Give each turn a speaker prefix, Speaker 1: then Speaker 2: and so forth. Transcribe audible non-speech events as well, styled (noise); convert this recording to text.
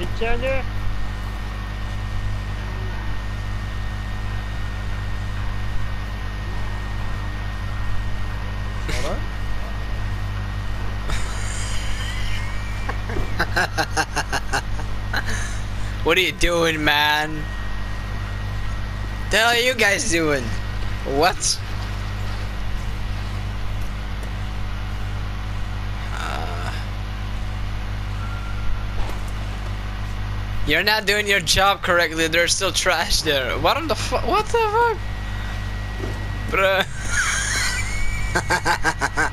Speaker 1: each other.
Speaker 2: Hold on. (laughs)
Speaker 3: What are you doing, man? The hell are you guys doing? What? You're not doing your job correctly. There's still trash there. What on the fuck? What the fuck? Bruh. (laughs)